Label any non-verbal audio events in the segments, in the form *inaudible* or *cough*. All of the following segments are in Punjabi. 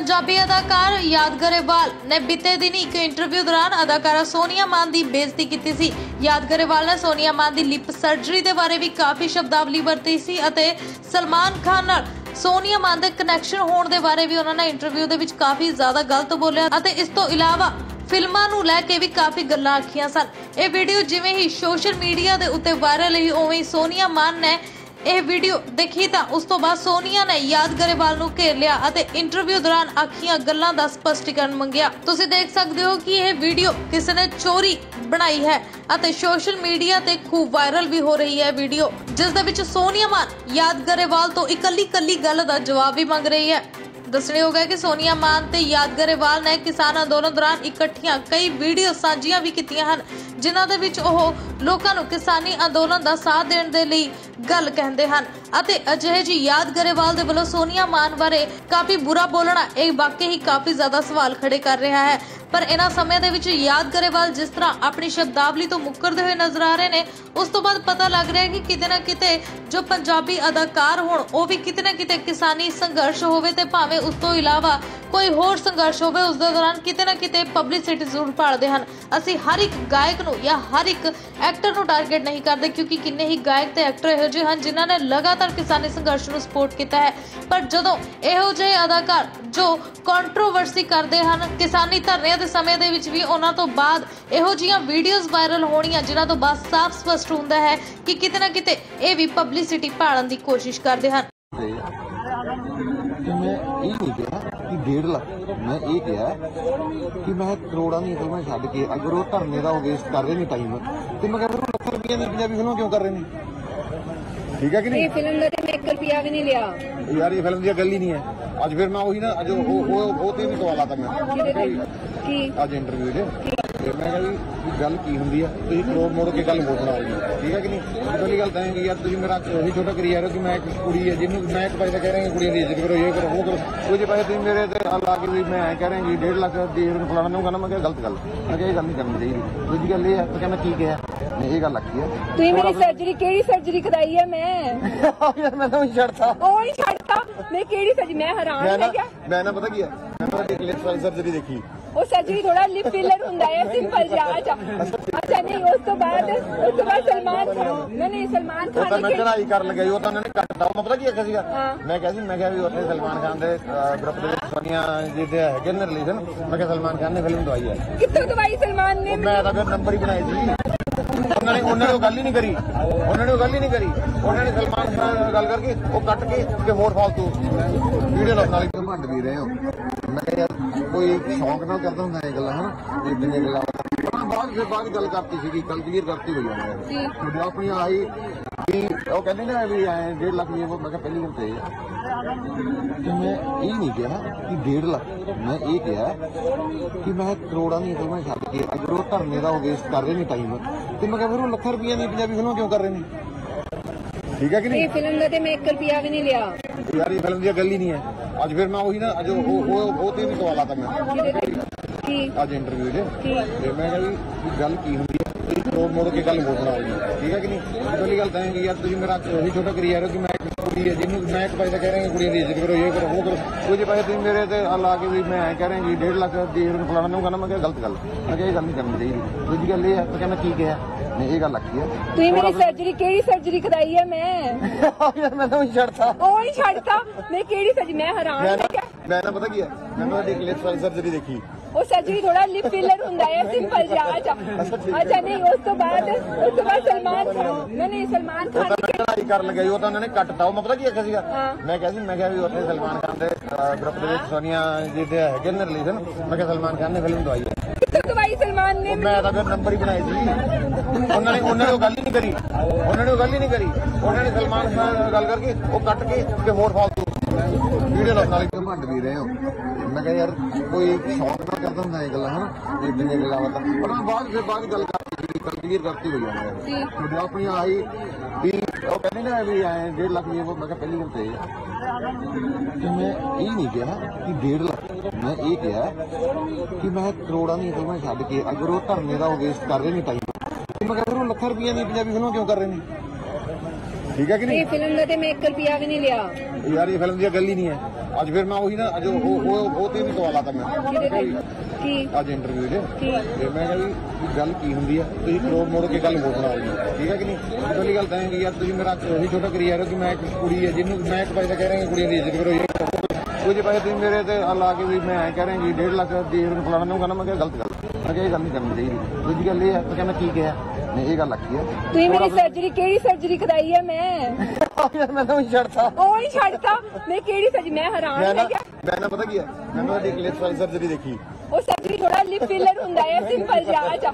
ਪੰਜਾਬੀ ਅਦਾਕਾਰ ਯਾਦਗਰੇਵਾਲ ਨੇ ਬੀਤੇ ਦਿਨ ਇੱਕ ਇੰਟਰਵਿਊ ਦੌਰਾਨ ਅਦਾਕਾਰਾ ਸੋਨੀਆ ਮਾਨ ਦੀ ਬੇਇੱਜ਼ਤੀ ਕੀਤੀ ਸੀ। ਯਾਦਗਰੇਵਾਲ ਨੇ ਸੋਨੀਆ ਮਾਨ ਦੀ ਲਿਪ ਸਰਜਰੀ ਦੇ ਬਾਰੇ ਵੀ ਕਾਫੀ ਸ਼ਬਦਾਵਲੀ ਵਰਤੀ ਸੀ ਅਤੇ ਸਲਮਾਨ ਖਾਨ ਨਾਲ ਸੋਨੀਆ ਮਾਨ ਦੇ ਕਨੈਕਸ਼ਨ ਹੋਣ ਦੇ ਬਾਰੇ ਵੀ ਉਹਨਾਂ ਨੇ ਇੰਟਰਵਿਊ ਦੇ ਵਿੱਚ ਕਾਫੀ ਜ਼ਿਆਦਾ ਗਲਤ ਬੋਲਿਆ ਅਤੇ ਇਸ ਤੋਂ ਇਲਾਵਾ ਫਿਲਮਾਂ ਨੂੰ ਲੈ ਕੇ ਵੀ ਕਾਫੀ ਗੱਲਾਂ ਆਖੀਆਂ ਸਨ। ਇਹ ਵੀਡੀਓ ਜਿਵੇਂ ਹੀ ਸੋਸ਼ਲ ਮੀਡੀਆ ਦੇ ਉੱਤੇ ਵਾਇਰਲ ਹੋਈ, ਉਵੇਂ ਸੋਨੀਆ ਮਾਨ ਨੇ ਇਹ ਵੀਡੀਓ ਦੇਖੀ ਤਾਂ ਉਸ ਤੋਂ ਬਾਅਦ ਸੋਨੀਆ ਨੇ ਯਾਦ ਗਰੇਵਾਲ ਨੂੰ ਘੇਰ ਲਿਆ ਅਤੇ ਇੰਟਰਵਿਊ ਦੌਰਾਨ ਆਖੀਆਂ ਗੱਲਾਂ ਦਾ ਸਪਸ਼ਟੀਕਰਨ ਮੰਗਿਆ। ਤੁਸੀਂ ਦੇਖ ਸਕਦੇ ਹੋ ਕਿ ਇਹ ਵੀਡੀਓ ਕਿਸੇ ਨੇ ਚੋਰੀ ਬਣਾਈ ਹੈ ਅਤੇ ਸੋਸ਼ਲ ਮੀਡੀਆ ਤੇ ਖੂਬ ਵਾਇਰਲ ਵੀ ਹੋ ਰਹੀ ਹੈ ਵੀਡੀਓ, ਜਿਸ ਦੇ ਵਿੱਚ ਸੋਨੀਆ ਮਾਨ ਯਾਦ ਗਰੇਵਾਲ ਤੋਂ ਇਕੱਲੀ ਇਕੱਲੀ ਗੱਲ ਦਾ ਜਵਾਬ ਵੀ ਮੰਗ ਰਹੀ ਹੈ। ਦੱਸਣਯੋਗ ਹੈ ਕਿ ਸੋਨੀਆ ਮਾਨ ਤੇ ਯਾਦਗਰੇਵਾਲ ਨੇ ਕਿਸਾਨ ਅੰਦੋਲਨ ਦੌਰਾਨ ਇਕੱਠੀਆਂ ਕਈ ਵੀਡੀਓ ਸਾਂਝੀਆਂ ਵੀ ਕੀਤੀਆਂ ਹਨ, ਜਿਨ੍ਹਾਂ ਦੇ ਵਿੱਚ ਉਹ ਲੋਕਾਂ ਨੂੰ ਕਿਸਾਨੀ ਅੰਦੋਲਨ ਦਾ ਸਾਥ ਦੇਣ ਦੇ ਲਈ ਗੱਲ ਕਹਿੰਦੇ ਹਨ। ਅਤੇ ਅਜਿਹੇ ਜੀ ਯਾਦ ਗਰੇਵਾਲ ਦੇ ਵੱਲੋਂ ਸੋਨੀਆ ਮਾਨ ਬਾਰੇ ਕਾਫੀ ਬੁਰਾ ਬੋਲਣਾ, ਇਹ ਵਾਕਈ ਹੀ ਕਾਫੀ ਜ਼ਿਆਦਾ ਸਵਾਲ ਖੜੇ ਕਰ ਰਿਹਾ ਹੈ। ਪਰ ਇਹਨਾਂ ਸਮਿਆਂ ਦੇ ਵਿੱਚ ਯਾਦਗਰੇਵਾਲ ਜਿਸ ਤਰ੍ਹਾਂ ਆਪਣੀ ਸ਼ਬਦਾਵਲੀ ਤੋਂ ਮੁੱਕਰਦੇ ਹੋਏ ਨਜ਼ਰ ਆ ਰਹੇ ਨੇ, ਉਸ ਤੋਂ ਬਾਅਦ ਪਤਾ ਲੱਗ ਰਿਹਾ ਹੈ ਕਿ ਕਿਤੇ ਨਾ ਕਿਤੇ ਜੋ ਪੰਜਾਬੀ ਅਦਾਕਾਰ ਹੋਣ, ਉਹ ਵੀ ਕਿਤੇ ਨਾ ਕਿਤੇ ਕਿਸਾਨੀ ਸੰਘਰਸ਼ ਹੋਵੇ ਤੇ ਭਾਵੇਂ ਉਸ ਤੋਂ ਇਲਾਵਾ ਕੋਈ ਹੋਰ ਸੰਘਰਸ਼ ਹੋਵੇ, ਉਸ ਦੇ ਦੌਰਾਨ ਕਿਤੇ ਨਾ ਕਿਤੇ ਪਬਲਿਸਿਟੀ ਜ਼ਰੂਰ ਭਾਲਦੇ ਹਨ। ਅਸੀਂ ਹਰ ਇੱਕ ਗਾਇਕ ਨੂੰ ਜਾਂ ਹਰ ਇੱਕ ਐਕਟਰ ਨੂੰ ਟਾਰਗੇਟ ਨਹੀਂ ਕਰਦੇ, ਕਿਉਂਕਿ ਕਿੰਨੇ ਹੀ ਗਾਇਕ ਤੇ ਐਕਟਰ ਇਹੋ ਜਿਹੇ ਹਨ ਜਿਨ੍ਹਾਂ ਨੇ ਲਗਾਤਾਰ ਕਿਸਾਨੀ ਸੰਘਰਸ਼ ਨੂੰ ਸਪੋਰਟ ਕੀਤਾ ਹੈ। ਪਰ ਜਦੋਂ ਇਹੋ ਜਿਹੇ ਅਦਾਕਾਰ ਜੋ ਕੰਟਰੋਵਰਸੀ ਕਰਦੇ ਹਨ, ਕਿਸਾਨੀ ਧਰਨਿਆਂ ਦੇ ਸਮੇਂ ਦੇ ਵਿੱਚ ਵੀ ਉਹਨਾਂ ਤੋਂ ਬਾਅਦ ਇਹੋ ਜਿਹੀਆਂ ਵੀਡੀਓਜ਼ ਵਾਇਰਲ ਹੋਣੀਆਂ, ਜਿਨ੍ਹਾਂ ਤੋਂ ਬਾਅਦ ਸਾਫ਼ ਸਪਸ਼ਟ ਹੁੰਦਾ ਹੈ ਕਿ ਕਿਤੇ ਨਾ ਕਿਤੇ ਇਹ ਵੀ ਪਬਲਿਸਿਟੀ ਭਾਲਣ ਦੀ ਕੋਸ਼ਿਸ਼ ਕਰਦੇ ਹਨ। ਮੈਂ ਇਹ ਨਹੀਂ ਕਿਹਾ ਕਿ 1.5 ਲੱਖ, ਮੈਂ ਇਹ ਕਿਹਾ ਕਿ ਮੈਂ ਕਰੋੜਾਂ ਦੀਆਂ ਫਿਲਮਾਂ ਛੱਡ ਕੇ ਅਗਰ ਉਹ ਧਰਨੇ ਦਾ ਉਹ ਵੇਸਟ ਕਰ ਰਹੇ ਨੇ ਟਾਈਮ ਤੇ ਮੈਂ ਕਹਿੰਦਾ ਲੱਖ ਰੁਪਈਆ ਦੀ ਪੰਜਾਬੀ ਫਿਲਮਾਂ ਕਿਉਂ ਕਰ ਰਹੇ ਨੇ? ਠੀਕ ਹੈ ਕਿ ਨਹੀਂ? ਇਹ ਫਿਲਮ ਦਾ ਤੇ ਮੈਂ 1 ਰੁਪਿਆ ਵੀ ਨਹੀਂ ਲਿਆ। ਯਾਰ ਇਹ ਫਿਲਮ ਦੀ ਗੱਲ ਹੀ ਨਹੀਂ ਹੈ। ਅੱਜ ਫਿਰ ਮੈਂ ਉਹੀ ਨਾ ਅੱਜ ਉਹ ਉਹ ਉਹ ਤੇ ਵੀ ਸਵਾਲ ਆਤਾ ਮੈਂ। ਕੀ? ਅੱਜ ਇੰਟਰਵਿਊ ਦੇ ਤੇ ਮੈਂ ਕਿਹਾ ਵੀ ਗੱਲ ਕੀ ਹੁੰਦੀ ਆ? ਤੁਸੀਂ ਕਰੋੜ ਮੋੜ ਕੇ ਗੱਲ ਮੋੜ ਬਣਾਓ ਠੀਕ ਹੈ ਕਿ ਨਹੀਂ? ਪਹਿਲੀ ਗੱਲ ਤਾਂ ਇਹ ਯਾਰ ਤੁਸੀਂ ਮੇਰਾ ਉਹੀ ਛੋਟਾ ਕਰੀ ਜਾ ਰਹੇ ਹੋ ਕਿ ਮੈਂ ਇੱਕ ਕੁੜੀ ਹੈ ਜਿਹਨੂੰ ਮੈਂ ਇੱਕ ਪੈਸੇ ਕਹਿ ਰਿਹਾ ਕਿ ਕੁੜੀਆਂ ਦੀ ਇੱਜ਼ਤ ਕਰੋ ਇਹ ਕਰੋ ਉਹ ਕਰੋ। ਉਹ ਜੇ ਪੈਸੇ ਤੁਸੀਂ ਮੇਰੇ ਤੇ ਲਾ ਕੇ ਵੀ ਮੈਂ ਕਹਿ ਰਿਹਾ ਕਿ 1.5 ਲੱਖ ਦੀ ਫਲਾਣਾ ਨੂੰ ਕਹਿੰਦਾ ਮੈਂ ਕਿਹਾ ਗਲਤ ਗੱਲ ਮੈਂ ਕਿਹਾ ਇਹ ਗੱਲ ਨਹੀਂ ਕਰਨੀ ਚਾਹੀਦੀ। ਦੂਜੀ ਗੱਲ ਇਹ ਹੈ ਕਿ ਮੈਂ ਕੀ ਕਿਹਾ ਇਹ ਗੱਲ ਆਖੀ ਹੈ ਤੁਸੀਂ ਮੇਰੀ ਸਰਜਰੀ ਕਿਹੜੀ ਸਰਜਰੀ ਕਰਾਈ ਹੈ ਮੈਂ? ਯਾਰ ਮੈਂ ਤਾਂ ਉਹੀ ਛੱਡਤਾ। ਉਹ ਹੀ ਛੱਡਤਾ। ਮੈਂ ਕਿਹੜੀ ਸਰਜਰੀ ਮੈਂ ਹੈਰਾਨ ਮੈਂ ਹੋ ਗਿਆ। ਮੈਂ ਨਾ ਪਤਾ ਕੀ ਹੈ ਮੈਂ ਤੁਹਾਡੀ ਕਲਿੱਪ ਸਰਜਰੀ ਦੇਖੀ। ਉਹ ਸਰਜਰੀ ਥੋੜਾ ਲਿਪ ਫਿਲਰ ਹੁੰਦਾ ਹੈ ਸਿੰਪਲ ਜਿਹਾ ਅੱਛਾ ਅੱਛਾ ਨਹੀਂ ਉਸ ਤੋਂ ਬਾਅਦ ਉਸ ਤੋਂ ਬਾਅਦ ਸਲਮਾਨ ਖਾਨ ਨਹੀਂ ਨਹੀਂ ਸਲਮਾਨ ਉਹ ਤਾਂ ਖਾਨ ਮੈਂ ਨੇ ਚੜਾਈ ਕਰਨ ਲੱਗਿਆ ਸੀ, ਉਹ ਤਾਂ ਉਹਨਾਂ ਨੇ ਕੱਟਤਾ। ਉਹ ਮੈਂ ਪਤਾ ਕੀ ਆਖਿਆ ਸੀਗਾ। ਮੈਂ ਕਿਹਾ ਸੀ ਮੈਂ ਕਿਹਾ ਵੀ ਉੱਥੇ ਸਲਮਾਨ ਖਾਨ ਦੇ ਗਰੁੱਪ ਦੇ ਵਿੱਚ ਸੋਨੀਆ ਜੀ ਦੇ ਹੈਗੇ ਨੇ ਰਿਲੇਸ਼ਨ ਮੈਂ ਕਿਹਾ ਸਲਮਾਨ ਖਾਨ ਨੇ ਫਿਲਮ ਦਵਾਈ ਹੈ ਕਿੱਥੋਂ ਦਵਾਈ ਸਲਮਾਨ ਨੇ ਉਹ ਮੈਂ ਤਾਂ ਫਿਰ ਨੰਬਰ ਹੀ ਬਣਾਏ ਸੀ। ਉਹਨਾਂ ਨੇ ਉਹ ਗੱਲ ਹੀ ਨਹੀਂ ਕਰੀ। ਉਹਨਾਂ ਨੇ ਉਹ ਗੱਲ ਹੀ ਨਹੀਂ ਕਰੀ। ਉਹਨਾਂ ਨੇ ਸਲਮਾਨ ਖਾਨ ਨਾਲ ਗੱਲ ਕਰਕੇ ਉਹ ਕੱਟ ਕੇ ਤੇ ਹੋਰ ਫਾਲਤੂ। ਵੀਡੀਓ ਵਾਲੀ ਕਿਉਂ ਭੰਡ ਵੀ ਰਹੇ ਹੋ। ਮੈਂ ਕਿਹਾ ਯਾਰ ਕੋਈ ਸ਼ੌਂਕ ਨਾਲ ਕਰਦਾ ਹੁੰਦਾ ਇਹ ਗੱਲਾਂ ਹਨਾ? ਇਹ ਦੀਆਂ ਗੱਲਾਂ ਬਾਅਦ ਫਿਰ ਬਾਅਦ ਗੱਲ ਕਰਤੀ ਸੀਗੀ ਕੱਲ ਕਲੀਅਰ ਕਰਤੀ ਹੋਈ ਜਾਂਦੇ ਜੀ। ਤੁਹਾਡੀ ਆਪਣੀ ਆਈ ਵੀ ਉਹ ਕਹਿੰਦੇ ਨੇ ਵੀ ਐ 1.5 ਲੱਖ ਦੀ ਮੈਂ ਕਿਹਾ ਪਹਿਲੀ ਗੱਲ ਤੇ ਕਿ ਮੈਂ ਇਹ ਨਹੀਂ ਕਿਹਾ ਕਿ 1.5 ਲੱਖ ਮੈਂ ਇਹ ਕਿਹਾ ਕਿ ਮੈਂ ਕਰੋੜਾਂ ਦੀਆਂ ਫਿਲਮਾਂ ਛੱਡ ਕੇ ਅਗਰ ਉਹ ਧਰਨੇ ਦਾ ਉਹ ਵੇਸਟ ਕਰ ਰਹੇ ਨੇ ਟਾਈਮ ਤੇ ਮੈਂ ਕਿਹਾ ਫਿਰ ਉਹ ਲੱਖ ਰੁਪਈਆ ਦੀ ਪੰਜਾਬੀ ਫਿਲਮਾਂ ਕਿਉਂ ਕਰ ਰਹੇ ਨੇ? ਠੀਕ ਹੈ ਕਿ ਨਹੀਂ? ਇਹ ਫਿਲਮ ਦਾ ਤੇ ਮੈਂ 1 ਰੁਪਿਆ ਵੀ ਨਹੀਂ ਲਿਆ। ਯਾਰ ਇਹ ਫਿਲਮ ਦੀ ਗੱਲ ਹੀ ਨਹੀਂ ਹੈ। ਅੱਜ ਫਿਰ ਮੈਂ ਉਹੀ ਨਾ ਅੱਜ ਉਹ ਉਹ ਉਹ ਤੇ ਵੀ ਸਵਾਲ ਆਤਾ ਮੈਂ। ਅੱਜ ਇੰਟਰਵਿਊ ਦੇ। ਤੇ ਮੈਂ ਕਿਹਾ ਵੀ ਗੱਲ ਕੀ ਹੁੰਦੀ ਹੈ? ਕਰੋੜ ਮੋੜ ਕੇ ਗੱਲ ਮੋੜ ਬਣਾਓ ਠੀਕ ਹੈ ਕਿ ਨਹੀਂ? ਪਹਿਲੀ ਗੱਲ ਤਾਂ ਇਹ ਕਿ ਯਾਰ ਤੁਸੀਂ ਮੇਰਾ ਉਹੀ ਛੋਟਾ ਕਰੀ ਜਾ ਰਹੇ ਹੋ ਕਿ ਮੈਂ ਕੁੜੀ ਹੈ ਜਿਹਨੂੰ ਮੈਂ ਇੱਕ ਪੈਸੇ ਕਹਿ ਰਿਹਾ ਕਿ ਕੁੜੀਆਂ ਦੀ ਇੱਜ਼ਤ ਕਰੋ ਇਹ ਕਰੋ ਉਹ ਕਰੋ। ਉਹ ਜੇ ਪੈਸੇ ਤੁਸੀਂ ਮੇਰੇ ਤੇ ਲਾ ਕੇ ਵੀ ਮੈਂ ਕਹਿ ਰਿਹਾ ਕਿ 1.5 ਲੱਖ ਦੀ ਨੂੰ ਫਲਾਣਾ ਨੂੰ ਕਹਿੰਦਾ ਮੈਂ ਕਿਹਾ ਗਲਤ ਗੱਲ। ਮੈਂ ਕਿਹਾ ਇਹ ਗੱਲ ਨਹੀਂ ਕਰਨੀ ਚਾਹੀਦੀ। ਦੂਜੀ ਗੱਲ ਇਹ ਹੈ ਕਿ ਮੈਂ ਕੀ ਕਿਹਾ ਮੈਂ ਇਹ ਗੱਲ ਆਖੀ ਹੈ। ਤੁਸੀਂ ਮੇਰੀ ਸਰਜਰੀ ਕਿਹੜੀ ਸਰਜਰੀ ਕਰਾਈ ਹੈ ਮੈਂ? *laughs* ਮੈਂ ਤਾਂ ਛੱਡਤਾ। ਉਹ ਹੀ ਛੱਡਤਾ। ਮੈਂ ਕਿਹੜੀ ਸਰਜਰੀ ਮੈਂ ਹੈਰਾਨ ਮੈਂ ਨਾ ਪਤਾ ਕੀ ਹੈ? ਮੈਂ ਤੁਹਾਡੀ ਕਲਿੱਪ ਸਰਜਰੀ ਦੇਖੀ। ਉਹ ਸਰਜਰੀ ਥੋੜਾ ਲਿਪ ਫਿਲਰ ਹੁੰਦਾ ਹੈ ਸਿੰਪਲ ਜਿਹਾ ਅੱਛਾ। ਅੱਛਾ ਨਹੀਂ ਉਸ ਤੋਂ ਬਾਅਦ ਉਸ ਤੋਂ ਬਾਅਦ ਸਲਮਾਨ ਖਾਨ। ਨਹੀਂ ਨਹੀਂ ਸਲਮਾਨ ਖਾਨ ਮੈਂ ਚੜਾਈ ਕਰਨ ਲੱਗਿਆ ਸੀ, ਉਹ ਤਾਂ ਉਹਨਾਂ ਨੇ ਕੱਟਤਾ ਉਹ ਮੈਂ ਪਤਾ ਕੀ ਆਖਿਆ ਸੀਗਾ। ਮੈਂ ਕਿਹਾ ਸੀ ਮੈਂ ਕਿਹਾ ਵੀ ਉੱਥੇ ਸਲਮਾਨ ਖਾਨ ਦੇ ਗਰੁੱਪ ਦੇ ਵਿੱਚ ਸੋਨੀਆ ਜੀ ਦੇ ਹੈਗੇ ਨੇ ਰਿਲੇਸ਼ਨ ਮੈਂ ਕਿਹਾ ਸਲਮਾਨ ਖਾਨ ਨੇ ਫਿਲਮ ਦਵਾਈ ਹੈ। ਕਿੱਥੋਂ ਦਵਾਈ ਸਲਮਾਨ ਨੇ ਮੈਂ ਤਾਂ ਫਿਰ ਨੰਬਰ ਹੀ ਬਣਾਏ ਸੀ। ਉਹਨਾਂ ਨੇ ਉਹਨਾਂ ਨੇ ਉਹ ਗੱਲ ਹੀ ਨਹੀਂ ਕਰੀ। ਉਹਨਾਂ ਨੇ ਉਹ ਗੱਲ ਹੀ ਨਹੀਂ ਕਰੀ। ਉਹਨਾਂ ਨੇ ਸਲਮਾਨ ਖਾਨ ਨਾਲ ਗੱਲ ਕਰਕੇ ਉਹ ਕੱਟ ਕੇ ਤੇ ਹੋਰ ਫਾਲਤੂ। ਵੀਡੀਓ ਲਾਉਣ ਵਾਲੀ ਭੰਡ ਵੀ ਰਹੇ ਹੋ। ਮੈਂ ਕਿਹਾ ਯਾਰ ਕੋਈ ਸ਼ੌਂਕ ਨਾਲ ਕਰਦਾ ਹੁੰਦਾ ਇਹ ਗੱਲਾਂ ਹਨਾ? ਇਹ ਦੀਆਂ ਗੱਲਾਂ ਬਾਤਾਂ। ਪਰ ਬਾਅਦ ਫਿਰ ਬਾਅਦ ਗੱਲ ਸੀਗੀ ਕੱਲ ਕਲੀਅਰ ਕਰਤੀ ਹੋਈ ਜਾਂਦੇ ਜੀ। ਤੁਹਾਡੀ ਆਪਣੀ ਆਈ ਵੀ ਉਹ ਕਹਿੰਦੇ ਨੇ ਵੀ ਐ 1.5 ਲੱਖ ਦੀ ਮੈਂ ਕਿਹਾ ਪਹਿਲੀ ਗੱਲ ਤੇ ਕਿ ਮੈਂ ਇਹ ਨਹੀਂ ਕਿਹਾ ਕਿ 1.5 ਲੱਖ ਮੈਂ ਇਹ ਕਿਹਾ ਕਿ ਮੈਂ ਕਰੋੜਾਂ ਦੀਆਂ ਫਿਲਮਾਂ ਛੱਡ ਕੇ ਅਗਰ ਉਹ ਧਰਨੇ ਦਾ ਉਹ ਵੇਸਟ ਕਰ ਰਹੇ ਨੇ ਟਾਈਮ ਤੇ ਮੈਂ ਕਿਹਾ ਫਿਰ ਉਹ ਲੱਖ ਰੁਪਈਆ ਦੀ ਪੰਜਾਬੀ ਫਿਲਮਾਂ ਕਿਉਂ ਕਰ ਰਹੇ ਨੇ? ਠੀਕ ਹੈ ਕਿ ਨਹੀਂ? ਇਹ ਫਿਲਮ ਦਾ ਤੇ ਮੈਂ 1 ਰੁਪਿਆ ਵੀ ਨਹੀਂ ਲਿਆ। ਯਾਰ ਇਹ ਫਿਲਮ ਦੀ ਗੱਲ ਹੀ ਨਹੀਂ ਹੈ। ਅੱਜ ਫਿਰ ਮੈਂ ਉਹੀ ਨਾ ਅੱਜ ਉਹ ਉਹ ਉਹ ਤੇ ਵੀ ਸਵਾਲ ਆਤਾ ਮੈਂ। ਕੀ? ਅੱਜ ਇੰਟਰਵਿਊ 'ਚ ਕੀ? ਤੇ ਮੈਂ ਕਿਹਾ ਵੀ ਗੱਲ ਕੀ ਹੁੰਦੀ ਆ ਤੁਸੀਂ ਕਰੋੜ ਮੋੜ ਕੇ ਗੱਲ ਹੋਰ ਬਣਾ ਲਈ ਠੀਕ ਹੈ ਕਿ ਨਹੀਂ? ਪਹਿਲੀ ਗੱਲ ਤਾਂ ਇਹ ਕਿ ਯਾਰ ਤੁਸੀਂ ਮੇਰਾ ਉਹੀ ਛੋਟਾ ਕਰੀ ਜਾ ਰਹੇ ਹੋ ਕਿ ਮੈਂ ਇੱਕ ਕੁੜੀ ਹੈ ਜਿਹਨੂੰ ਮੈਂ ਇੱਕ ਪੈਸਾ ਕਹਿ ਰਿਹਾ ਕੁੜੀਆਂ ਦੀ ਇੱਜ਼ਤ ਕਰੋ ਜੇ। ਪੈਸੇ ਤੁਸੀਂ ਮੇਰੇ ਤੇ ਲਾ ਕੇ ਵੀ ਮੈਂ ਐਂ ਕਹਿ ਰਿਹਾ ਕਿ 1.5 ਲੱਖ ਦੀ ਫਲਾਣਾ ਨੂੰ ਕਹਿੰਦਾ ਮੈਂ ਕਿਹਾ ਗਲਤ ਗੱਲ ਮੈਂ ਕਿਹਾ ਇਹ ਗੱਲ ਨਹੀਂ ਕਰਨੀ ਚਾਹੀਦੀ। ਦੂਜੀ ਗੱਲ ਇਹ ਹੈ ਕਿ ਮੈਂ ਕੀ ਕਿਹਾ ਨਹੀਂ ਇਹ ਗੱਲ ਆਖੀ ਹੈ। ਤੁਸੀਂ ਮੇਰੀ ਸਰਜਰੀ ਕਿਹੜੀ ਸਰਜਰੀ ਕਰਾਈ ਹੈ ਮੈਂ? *laughs* ਮੈਂ ਤਾਂ ਛੱਡਤਾ। ਉਹ ਹੀ ਛੱਡਤਾ। ਮੈਂ ਕਿਹੜੀ ਸਰਜਰੀ ਮੈਂ ਹੈਰਾਨ ਮੈਂ ਮੈਂ ਨਾ ਮੈਂ ਨਾ ਪਤਾ ਕੀ ਹੈ ਮੈਂ ਤੁਹਾਡੀ ਕਲਿਪ ਸਰਜਰੀ ਦੇਖੀ। ਉਹ ਸਰਜਰੀ ਥੋੜਾ ਲਿਪ ਫਿਲਰ ਹੁੰਦਾ ਹੈ ਸਿੰਪਲ ਜਿਹਾ। ਅੱਛਾ।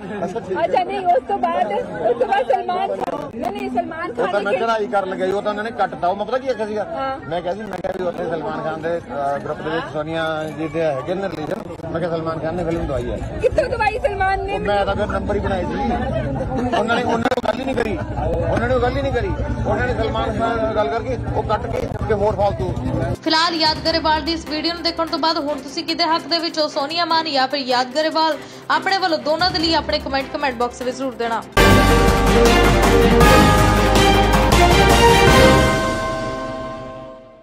ਅੱਛਾ ਨਹੀਂ ਉਸ ਤੋਂ ਬਾਅਦ ਉਸ ਤੋਂ ਬਾਅਦ ਸਲਮਾਨ ਖਾਨ। ਨਹੀਂ ਨਹੀਂ ਸਲਮਾਨ ਉਹ ਤਾਂ ਖਾਨ ਮੈਂ ਨੇ ਚੜਾਈ ਕਰਨ ਲੱਗਾ ਸੀ, ਉਹ ਤਾਂ ਉਹਨਾਂ ਨੇ ਕੱਟਤਾ ਉਹ ਮੈਂ ਪਤਾ ਕੀ ਆਖਿਆ ਸੀਗਾ? ਹਾਂ। ਮੈਂ ਕਿਹਾ ਸੀ ਮੈਂ ਕਿਹਾ ਵੀ ਉੱਥੇ ਸਲਮਾਨ ਖਾਨ ਦੇ ਗਰੁੱਪ ਦੇ ਵਿੱਚ ਸੋਨੀਆ ਜੀ ਦੇ ਹੈਗੇ ਨੇ ਰਿਲੀਜਨ ਮੈਂ ਕਿਹਾ ਸਲਮਾਨ ਖਾਨ ਨੇ ਫਿਲਮ ਦਵਾਈ ਹੈ ਕਿੱਥੋਂ ਦਵਾਈ ਸਲਮਾਨ ਨੇ? ਮੈਂ ਤਾਂ ਫਿਰ ਨੰਬਰ ਹੀ ਬਣਾਏ ਸੀ। ਉਹਨਾਂ ਨੇ ਉਹਨਾਂ ਨੇ ਗੱਲ ਹੀ ਨਹੀਂ ਕਰੀ। ਉਹਨਾਂ ਨੇ ਗੱਲ ਹੀ ਨਹੀਂ ਕਰੀ। ਉਹਨਾਂ ਨੇ ਸਲਮਾਨ ਖਾਨ ਨਾਲ ਗੱਲ ਕਰਕੇ ਉਹ ਕੱਟ ਕੇ ਤੇ ਹੋਰ ਫਾਲਤੂ। ਫਿਲਹਾਲ ਯਾਦ ਗਰੇਵਾਲ ਦੀ ਇਸ ਵੀਡੀਓ ਨੂੰ ਦੇਖਣ ਤੋਂ ਬਾਅਦ ਹੁਣ ਤੁਸੀਂ ਕਿਹਦੇ ਹੱਕ ਦੇ ਵਿੱਚ ਹੋ? ਸੋਨੀਆ ਮਾਨ ਜਾਂ ਫਿਰ ਯਾਦ ਗਰੇਵਾਲ ਆਪਣੇ ਵੱਲੋਂ ਦੋਨਾਂ ਦੇ ਲਈ ਆਪਣੇ ਕਮੈਂਟ ਕਮੈਂਟ ਬਾਕਸ ਵਿੱਚ ਜ਼ਰੂਰ ਦੇਣਾ।